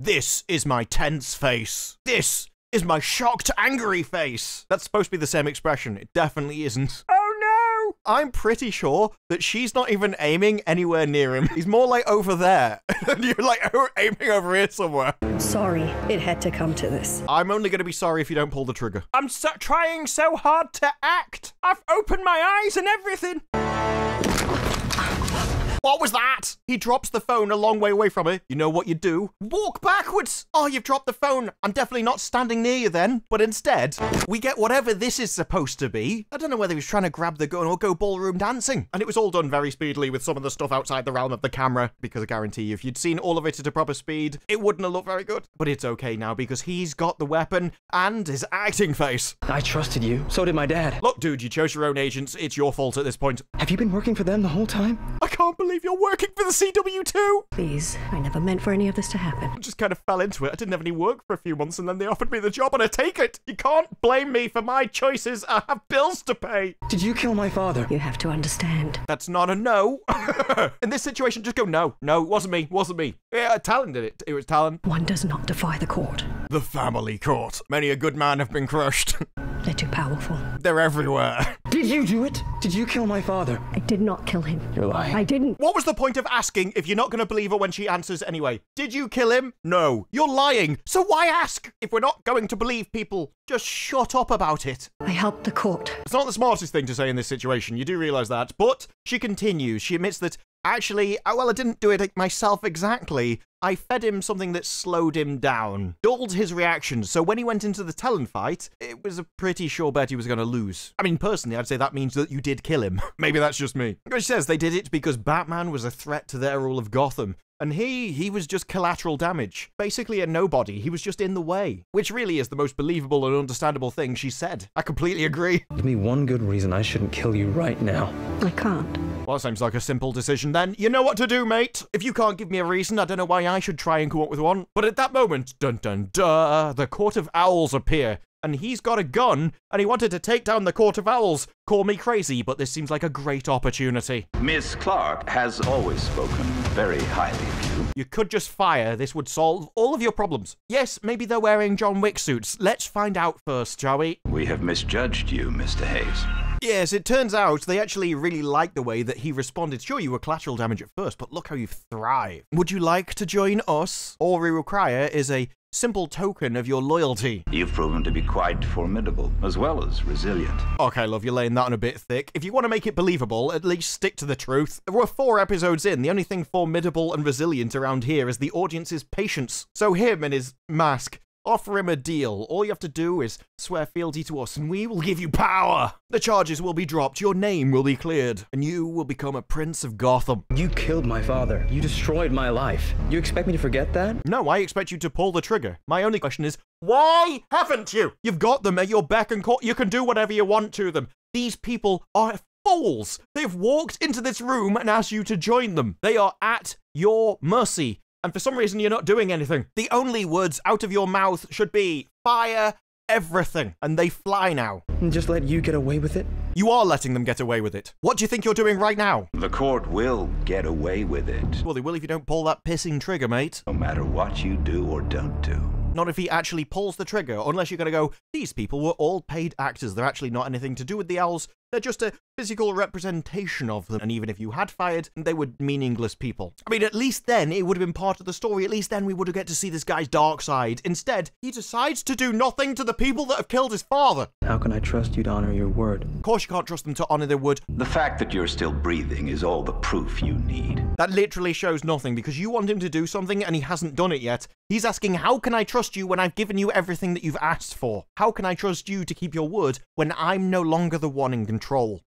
This is my tense face. This is my shocked, angry face. That's supposed to be the same expression. It definitely isn't. (laughs) Oh no! I'm pretty sure that she's not even aiming anywhere near him. He's more like over there. (laughs) and you're like (laughs) oh, aiming over here somewhere. Sorry, it had to come to this. I'm only going to be sorry if you don't pull the trigger. I'm so trying so hard to act. I've opened my eyes and everything. What was that? He drops the phone a long way away from her. You know what you do? Walk backwards. Oh, you've dropped the phone. I'm definitely not standing near you then. But instead, we get whatever this is supposed to be. I don't know whether he was trying to grab the gun or go ballroom dancing. And it was all done very speedily with some of the stuff outside the realm of the camera. Because I guarantee you, if you'd seen all of it at a proper speed, it wouldn't have looked very good. But it's okay now because he's got the weapon and his acting face. I trusted you. So did my dad. Look, dude, you chose your own agents. It's your fault at this point. Have you been working for them the whole time? I can't believe you're working for the CW too. Please, I never meant for any of this to happen. I just kind of fell into it. I didn't have any work for a few months and then they offered me the job and I take it. You can't blame me for my choices. I have bills to pay. Did you kill my father? You have to understand. That's not a no. (laughs) In this situation, just go no. No, it wasn't me. It wasn't me. Yeah, Talon did it. It was Talon. One does not defy the court. The family court. Many a good man have been crushed. (laughs) They're too powerful. They're everywhere. Did you do it? Did you kill my father? I did not kill him. You're lying. I didn't. What was the point of asking if you're not going to believe her when she answers anyway? Did you kill him? No. You're lying. So why ask? If we're not going to believe people, just shut up about it. I helped the court. It's not the smartest thing to say in this situation. You do realize that. But she continues. She admits that Actually, uh, well, I didn't do it myself exactly. I fed him something that slowed him down, dulled his reactions, so when he went into the Talon fight, it was a pretty sure bet he was going to lose. I mean, personally, I'd say that means that you did kill him. (laughs) Maybe that's just me. She says they did it because Batman was a threat to their rule of Gotham, and he, he was just collateral damage. Basically a nobody. He was just in the way. Which really is the most believable and understandable thing she said. I completely agree. Give me one good reason I shouldn't kill you right now. I can't. Well, seems like a simple decision then. You know what to do, mate. If you can't give me a reason, I don't know why I should try and come up with one. But at that moment, dun dun dun, the Court of Owls appear. And he's got a gun, and he wanted to take down the Court of Owls. Call me crazy, but this seems like a great opportunity. Miss Clark has always spoken very highly of you. You could just fire, this would solve all of your problems. Yes, maybe they're wearing John Wick suits. Let's find out first, shall we? We have misjudged you, Mr. Hayes. Yes, it turns out they actually really like the way that he responded. Sure, you were collateral damage at first, but look how you've thrived. Would you like to join us? All we require is a simple token of your loyalty. You've proven to be quite formidable, as well as resilient. Okay, love, you're laying that on a bit thick. If you want to make it believable, at least stick to the truth. We're four episodes in. The only thing formidable and resilient around here is the audience's patience. So him and his mask offer him a deal. All you have to do is swear fealty to us, and we will give you power. The charges will be dropped, your name will be cleared, and you will become a prince of Gotham. You killed my father. You destroyed my life. You expect me to forget that? No, I expect you to pull the trigger. My only question is, why haven't you? You've got them at your beck and call. You can do whatever you want to them. These people are fools. They've walked into this room and asked you to join them. They are at your mercy. And for some reason, you're not doing anything. The only words out of your mouth should be fire everything. And they fly now. And just let you get away with it? You are letting them get away with it. What do you think you're doing right now? The court will get away with it. Well, they will if you don't pull that pissing trigger, mate. No matter what you do or don't do. Not if he actually pulls the trigger, unless you're going to go, these people were all paid actors. They're actually not anything to do with the owls. They're just a physical representation of them. And even if you had fired, they were meaningless people. I mean, at least then it would have been part of the story. At least then we would have get to see this guy's dark side. Instead, he decides to do nothing to the people that have killed his father. How can I trust you to honor your word? Of course you can't trust them to honor their word. The fact that you're still breathing is all the proof you need. That literally shows nothing because you want him to do something and he hasn't done it yet. He's asking, how can I trust you when I've given you everything that you've asked for? How can I trust you to keep your word when I'm no longer the one in control?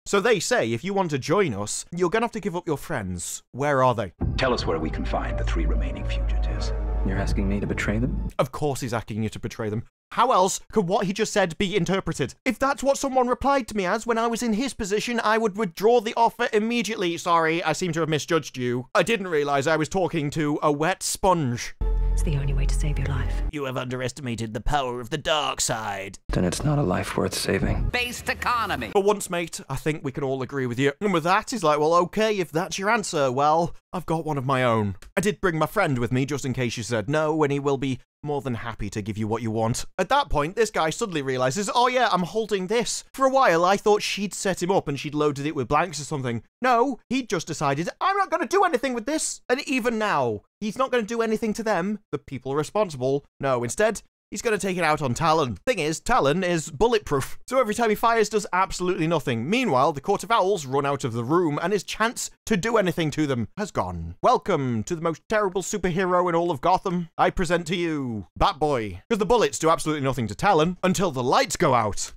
So they say if you want to join us, you're going to have to give up your friends. Where are they? Tell us where we can find the three remaining fugitives. You're asking me to betray them? Of course he's asking you to betray them. How else could what he just said be interpreted? If that's what someone replied to me as when I was in his position, I would withdraw the offer immediately. Sorry, I seem to have misjudged you. I didn't realize I was talking to a wet sponge. It's the only way to save your life. You have underestimated the power of the dark side. Then it's not a life worth saving. Based economy. For once, mate, I think we can all agree with you. And with that, he's like, well, okay, if that's your answer, well, I've got one of my own. I did bring my friend with me just in case you said no, and he will be more than happy to give you what you want. At that point, this guy suddenly realizes, oh yeah, I'm holding this. For a while, I thought she'd set him up and she'd loaded it with blanks or something. No, he'd just decided, I'm not going to do anything with this. And even now, he's not going to do anything to them, the people responsible. No, instead, He's going to take it out on Talon. Thing is, Talon is bulletproof, so every time he fires does absolutely nothing. Meanwhile, the Court of Owls run out of the room and his chance to do anything to them has gone. Welcome to the most terrible superhero in all of Gotham. I present to you Batboy. Because the bullets do absolutely nothing to Talon until the lights go out.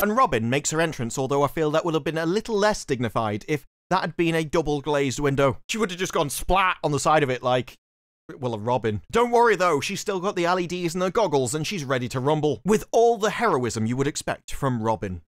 And Robin makes her entrance, although I feel that would have been a little less dignified if that had been a double glazed window. She would have just gone splat on the side of it like, well, a Robin. Don't worry though, she's still got the LEDs and the goggles and she's ready to rumble. With all the heroism you would expect from Robin.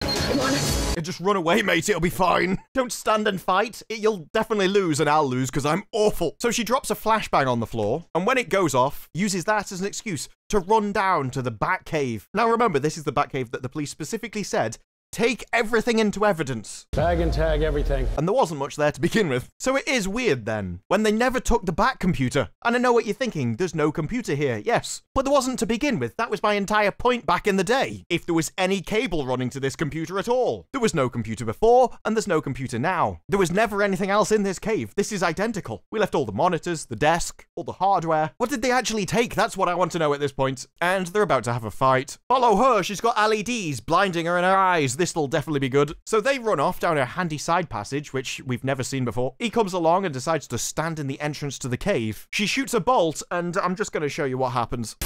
Just run away, mate, it'll be fine. Don't stand and fight. It, you'll definitely lose and I'll lose because I'm awful. So she drops a flashbang on the floor and when it goes off, uses that as an excuse to run down to the Batcave. Now remember, this is the Batcave that the police specifically said take everything into evidence. Tag and tag everything. And there wasn't much there to begin with. So it is weird then, when they never took the Batcomputer. And I know what you're thinking, there's no computer here, yes. But there wasn't to begin with, that was my entire point back in the day. If there was any cable running to this computer at all. There was no computer before, and there's no computer now. There was never anything else in this cave. This is identical. We left all the monitors, the desk, all the hardware. What did they actually take? That's what I want to know at this point. And they're about to have a fight. Follow her, she's got LEDs blinding her in her eyes this'll definitely be good. So they run off down a handy side passage, which we've never seen before. He comes along and decides to stand in the entrance to the cave. She shoots a bolt, and I'm just going to show you what happens.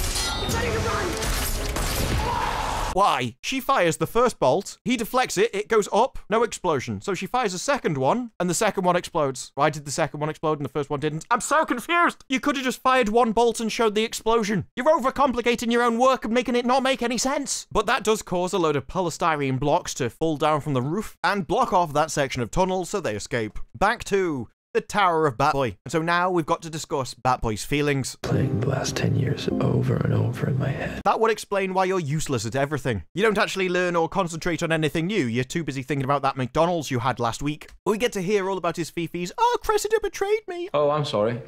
Why? She fires the first bolt, he deflects it, it goes up, no explosion. So she fires a second one, and the second one explodes. Why did the second one explode and the first one didn't? I'm so confused! You could have just fired one bolt and showed the explosion. You're overcomplicating your own work and making it not make any sense. But that does cause a load of polystyrene blocks to fall down from the roof and block off that section of tunnel so they escape. Back to the Tower of Batboy. And so now we've got to discuss Batboy's feelings. Playing the last 10 years over and over in my head. That would explain why you're useless at everything. You don't actually learn or concentrate on anything new. You're too busy thinking about that McDonald's you had last week. We get to hear all about his fifis. Oh, Cressida betrayed me. Oh, I'm sorry.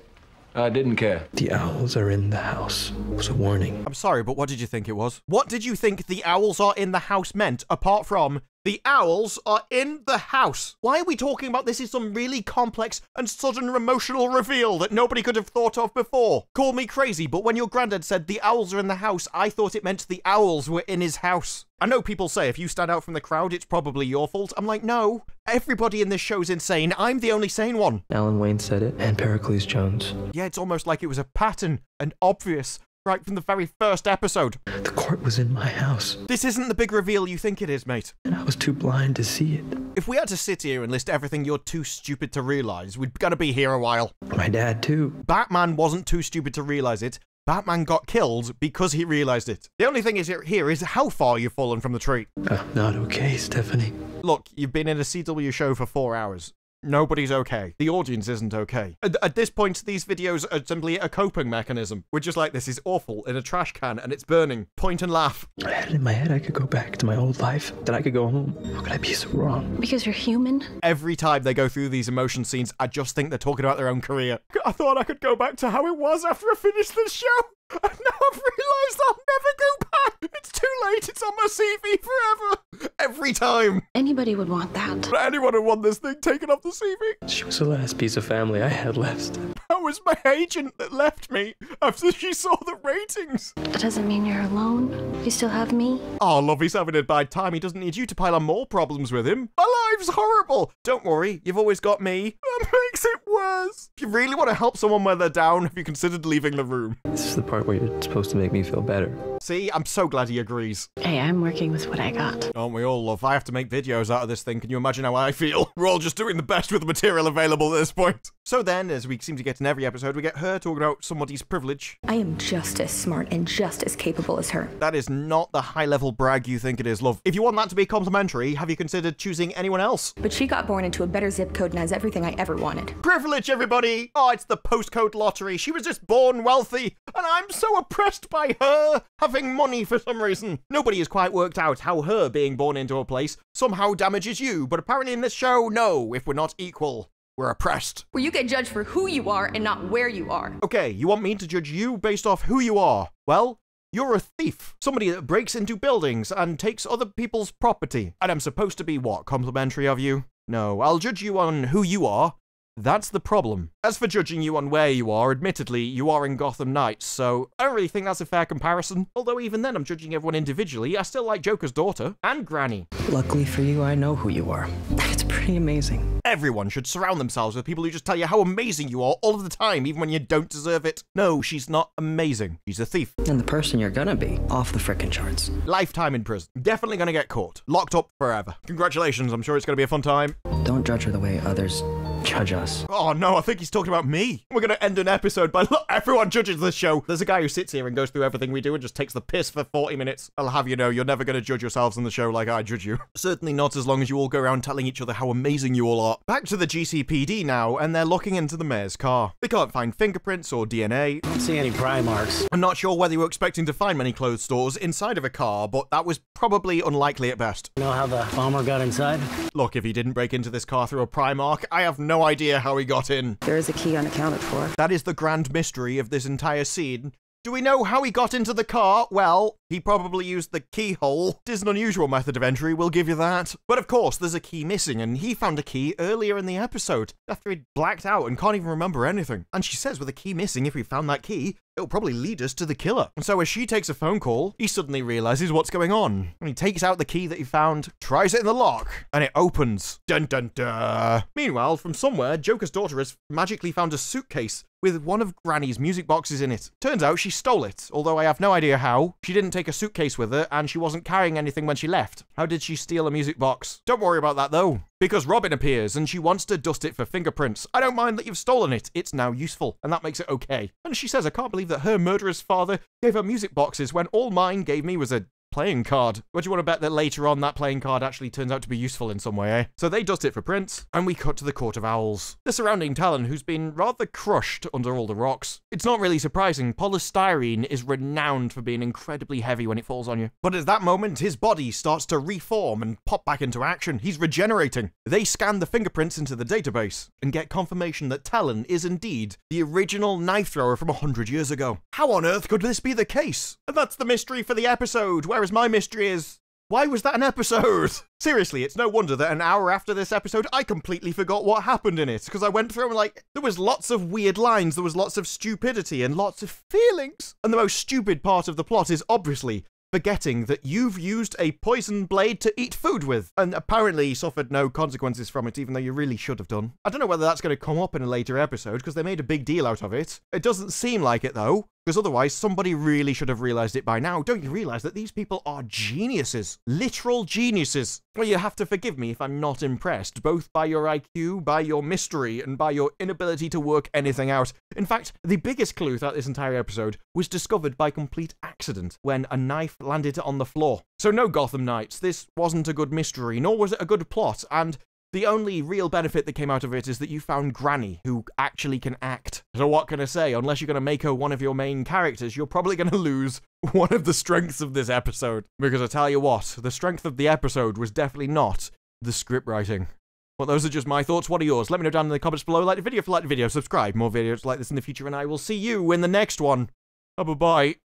I didn't care. The owls are in the house. It was a warning. I'm sorry, but what did you think it was? What did you think the owls are in the house meant, apart from The owls are in the house. Why are we talking about this is some really complex and sudden emotional reveal that nobody could have thought of before? Call me crazy, but when your granddad said the owls are in the house, I thought it meant the owls were in his house. I know people say if you stand out from the crowd, it's probably your fault. I'm like, no. Everybody in this show's insane. I'm the only sane one. Alan Wayne said it, and Pericles Jones. Yeah, it's almost like it was a pattern and obvious right from the very first episode. The court was in my house. This isn't the big reveal you think it is, mate. And I was too blind to see it. If we had to sit here and list everything you're too stupid to realize, we'd gotta be here a while. My dad, too. Batman wasn't too stupid to realize it. Batman got killed because he realized it. The only thing is here is how far you've fallen from the tree. Uh, not okay, Stephanie. Look, you've been in a CW show for four hours. Nobody's okay. The audience isn't okay. At, at, this point, these videos are simply a coping mechanism. We're just like, this is awful in a trash can and it's burning. Point and laugh. I had it in my head I could go back to my old life, that I could go home. How could I be so wrong? Because you're human. Every time they go through these emotion scenes, I just think they're talking about their own career. I thought I could go back to how it was after I finished this show. And (laughs) now I've realised I'll never go back. It's too late. It's on my CV forever. Every time. Anybody would want that. Anyone would want this thing taken off the CV. She was the last piece of family I had left. That was my agent that left me after she saw the ratings. That doesn't mean you're alone. You still have me. Oh, love, he's having a bad time. He doesn't need you to pile on more problems with him. My life's horrible. Don't worry, you've always got me. That makes it worse. If you really want to help someone when they're down, have you considered leaving the room? This is the part where you're supposed to make me feel better. See, I'm so glad he agrees. Hey, I'm working with what I got. Aren't we all, love? I have to make videos out of this thing. Can you imagine how I feel? (laughs) We're all just doing the best with the material available at this point. So then, as we seem to get in every episode, we get her talking about somebody's privilege. I am just as smart and just as capable as her. That is not the high level brag you think it is, love. If you want that to be complimentary, have you considered choosing anyone else? But she got born into a better zip code and has everything I ever wanted. Privilege, everybody! Oh, it's the postcode lottery. She was just born wealthy, and I'm so oppressed by her having money for some reason. Nobody has quite worked out how her being born into a place somehow damages you, but apparently in this show, no, if we're not equal. We're oppressed. Where you get judged for who you are and not where you are. Okay, you want me to judge you based off who you are? Well, you're a thief. Somebody that breaks into buildings and takes other people's property. And I'm supposed to be what? Complimentary of you? No, I'll judge you on who you are. That's the problem. As for judging you on where you are, admittedly, you are in Gotham Knights, so I don't really think that's a fair comparison. Although even then I'm judging everyone individually, I still like Joker's daughter and Granny. Luckily for you, I know who you are. (laughs) It's pretty amazing. Everyone should surround themselves with people who just tell you how amazing you are all of the time, even when you don't deserve it. No, she's not amazing. She's a thief. And the person you're gonna be, off the frickin' charts. Lifetime in prison. Definitely gonna get caught. Locked up forever. Congratulations, I'm sure it's gonna be a fun time. Don't judge her the way others judge us. Oh no, I think he's talking about me. We're gonna end an episode by look, everyone judges this show. There's a guy who sits here and goes through everything we do and just takes the piss for 40 minutes. I'll have you know, you're never gonna judge yourselves on the show like I judge you. (laughs) Certainly not as long as you all go around telling each other how amazing you all are. Back to the GCPD now, and they're looking into the mayor's car. They can't find fingerprints or DNA. Don't see any pry marks. I'm not sure whether you were expecting to find many clothes stores inside of a car, but that was probably unlikely at best. You know how the bomber got inside? Look, if he didn't break into this car through a pry mark, I have no idea how he got in. There is a key unaccounted for. That is the grand mystery of this entire scene. Do we know how he got into the car? Well, he probably used the keyhole. It is an unusual method of entry, we'll give you that. But of course, there's a key missing, and he found a key earlier in the episode, after he'd blacked out and can't even remember anything. And she says with a key missing, if we found that key, it'll probably lead us to the killer. And so as she takes a phone call, he suddenly realizes what's going on. And he takes out the key that he found, tries it in the lock, and it opens. Dun dun dun. Meanwhile, from somewhere, Joker's daughter has magically found a suitcase with one of Granny's music boxes in it. Turns out she stole it, although I have no idea how. She didn't take a suitcase with her, and she wasn't carrying anything when she left. How did she steal a music box? Don't worry about that though. Because Robin appears and she wants to dust it for fingerprints. I don't mind that you've stolen it. It's now useful, and that makes it okay. And she says, I can't believe that her murderer's father gave her music boxes when all mine gave me was a playing card. What do you want to bet that later on that playing card actually turns out to be useful in some way, eh? So they dust it for prints, and we cut to the Court of Owls. The surrounding Talon, who's been rather crushed under all the rocks. It's not really surprising. Polystyrene is renowned for being incredibly heavy when it falls on you. But at that moment, his body starts to reform and pop back into action. He's regenerating. They scan the fingerprints into the database and get confirmation that Talon is indeed the original knife thrower from 100 years ago. How on earth could this be the case? And that's the mystery for the episode, whereas my mystery is Why was that an episode? (laughs) Seriously, it's no wonder that an hour after this episode, I completely forgot what happened in it because I went through and like there was lots of weird lines, there was lots of stupidity and lots of feelings. And the most stupid part of the plot is obviously forgetting that you've used a poison blade to eat food with, and apparently suffered no consequences from it, even though you really should have done. I don't know whether that's going to come up in a later episode, because they made a big deal out of it. It doesn't seem like it, though. Because otherwise, somebody really should have realized it by now. Don't you realize that these people are geniuses? Literal geniuses. Well, you have to forgive me if I'm not impressed, both by your IQ, by your mystery, and by your inability to work anything out. In fact, the biggest clue throughout this entire episode was discovered by complete accident when a knife landed on the floor. So, no Gotham Knights, this wasn't a good mystery, nor was it a good plot, and the only real benefit that came out of it is that you found Granny, who actually can act. So what can I say? Unless you're going to make her one of your main characters, you're probably going (laughs) to lose one of the strengths of this episode. Because I tell you what, the strength of the episode was definitely not the script writing. Well, those are just my thoughts. What are yours? Let me know down in the comments below. Like the video if you like the video. Subscribe. More videos like this in the future, and I will see you in the next one. Oh, bye-bye.